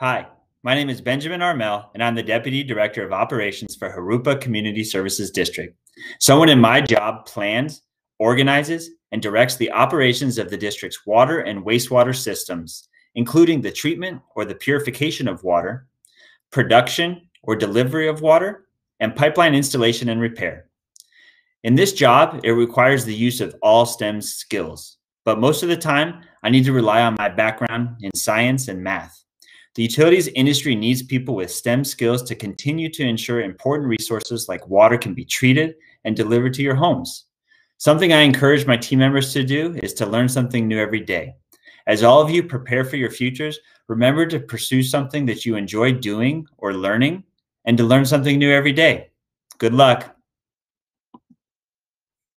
Hi, my name is Benjamin Armel, and I'm the Deputy Director of Operations for Jurupa Community Services District. Someone in my job plans, organizes, and directs the operations of the district's water and wastewater systems, including the treatment or the purification of water, production or delivery of water, and pipeline installation and repair. In this job, it requires the use of all STEM skills, but most of the time, I need to rely on my background in science and math. The utilities industry needs people with STEM skills to continue to ensure important resources like water can be treated and delivered to your homes. Something I encourage my team members to do is to learn something new every day. As all of you prepare for your futures, remember to pursue something that you enjoy doing or learning and to learn something new every day. Good luck.